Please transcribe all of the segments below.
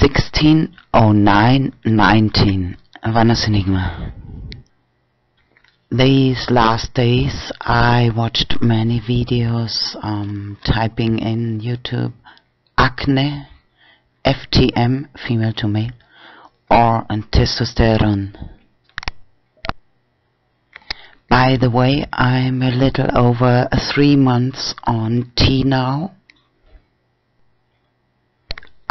160919 Vanos Enigma. These last days I watched many videos um, typing in YouTube acne, FTM, female to male, or testosterone. By the way, I'm a little over three months on T now.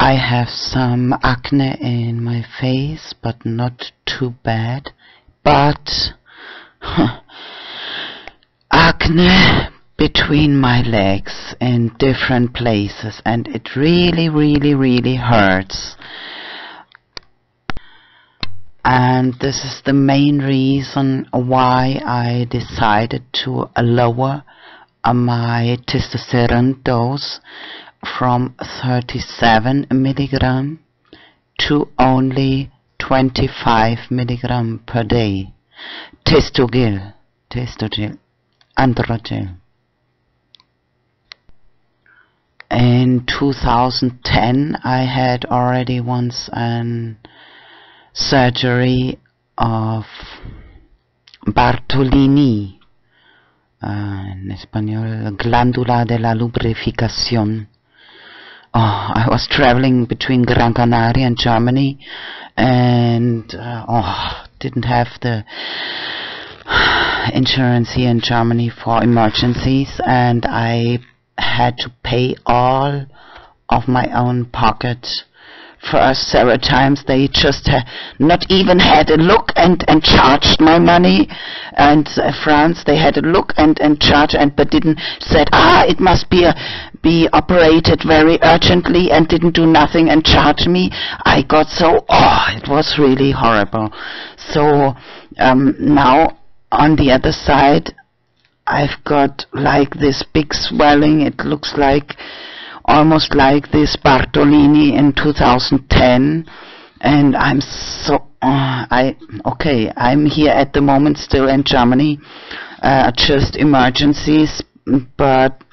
I have some acne in my face, but not too bad. But acne between my legs in different places, and it really, really, really hurts. And this is the main reason why I decided to lower my testosterone dose from 37 milligram to only 25 milligram per day. Testogel, Testogel, Androgel. In 2010 I had already once an surgery of Bartolini, uh, en español, glándula de la lubrificación oh, I was traveling between Gran Canaria and Germany and uh, oh, didn't have the insurance here in Germany for emergencies and I had to pay all of my own pocket first several times. They just not even had a look and, and charged my money. And uh, France they had a look and, and charged and but didn't said ah it must be a, be operated very urgently and didn't do nothing and charge me. I got so oh it was really horrible. So um, now on the other side I've got like this big swelling. It looks like almost like this Bartolini in 2010 and I'm so uh, I okay I'm here at the moment still in Germany uh, just emergencies but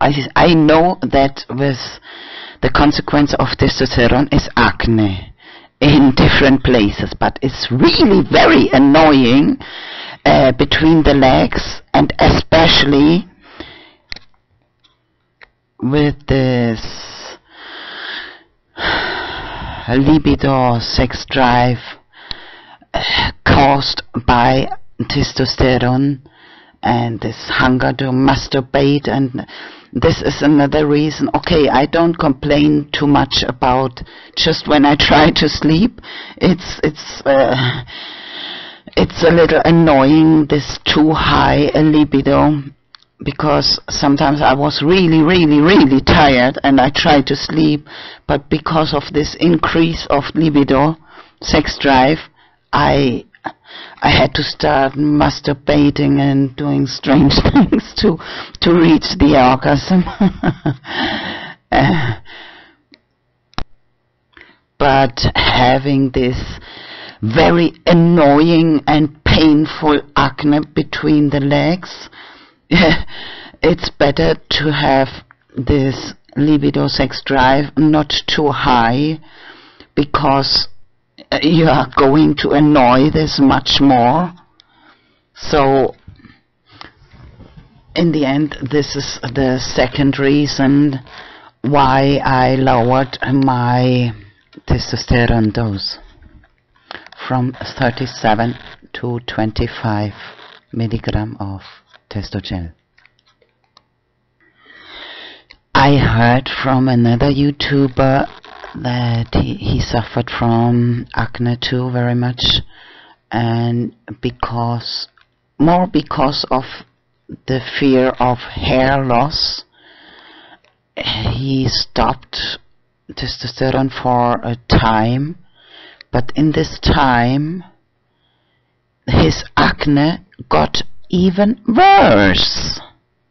I I know that with the consequence of testosterone is acne in different places but it's really very annoying uh, between the legs and especially with this libido sex drive caused by testosterone and this hunger to masturbate. And this is another reason. Okay i don't complain too much about just when i try to sleep. It's it's uh, it's a little annoying this too high libido because sometimes I was really, really, really tired and I tried to sleep, but because of this increase of libido, sex drive, I I had to start masturbating and doing strange things to to reach the orgasm. uh, but having this very annoying and painful acne between the legs it's better to have this libido sex drive not too high because uh, you are going to annoy this much more. So in the end this is the second reason why I lowered my testosterone dose from 37 to 25 milligram of Testogel. I heard from another YouTuber that he, he suffered from acne too very much and because more because of the fear of hair loss he stopped testosterone for a time but in this time his acne got even worse.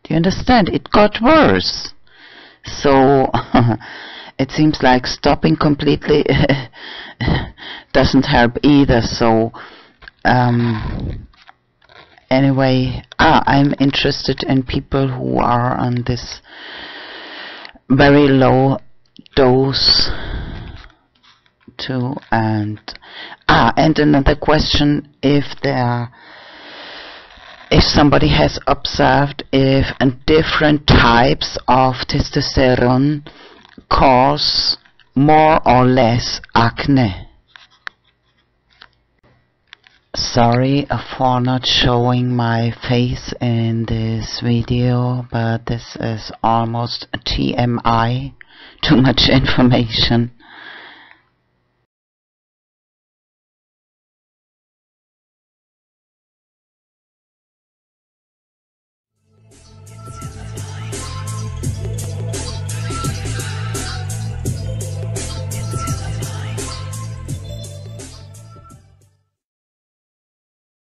Do you understand? It got worse. So it seems like stopping completely doesn't help either. So um, anyway, ah, I'm interested in people who are on this very low dose too. and ah and another question if there if somebody has observed if different types of testosterone cause more or less acne. Sorry for not showing my face in this video, but this is almost TMI, too much information.